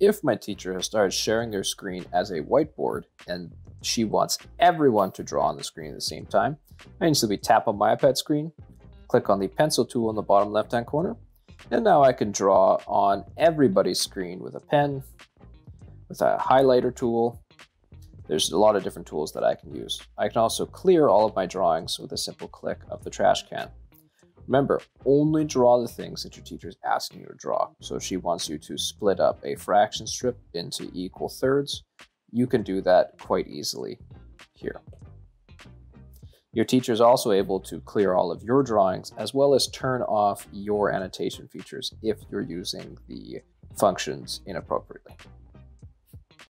if my teacher has started sharing their screen as a whiteboard and she wants everyone to draw on the screen at the same time, I can simply tap on my iPad screen, click on the pencil tool in the bottom left hand corner, and now I can draw on everybody's screen with a pen, with a highlighter tool. There's a lot of different tools that I can use. I can also clear all of my drawings with a simple click of the trash can. Remember, only draw the things that your teacher is asking you to draw. So if she wants you to split up a fraction strip into equal thirds, you can do that quite easily here. Your teacher is also able to clear all of your drawings as well as turn off your annotation features if you're using the functions inappropriately.